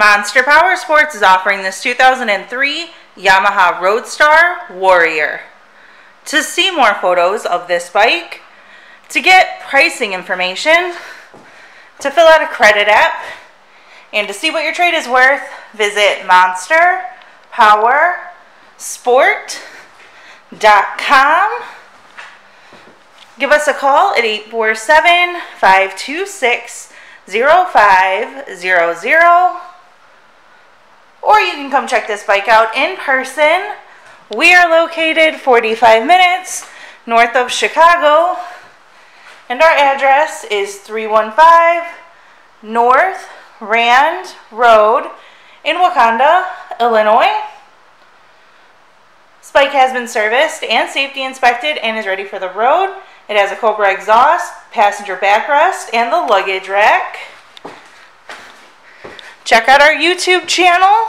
Monster Power Sports is offering this 2003 Yamaha Roadstar Warrior. To see more photos of this bike, to get pricing information, to fill out a credit app, and to see what your trade is worth, visit monsterpowersport.com. Give us a call at 847 526 0500 or you can come check this bike out in person. We are located 45 minutes north of Chicago, and our address is 315 North Rand Road in Wauconda, Illinois. This bike has been serviced and safety inspected and is ready for the road. It has a Cobra exhaust, passenger backrest, and the luggage rack. Check out our YouTube channel.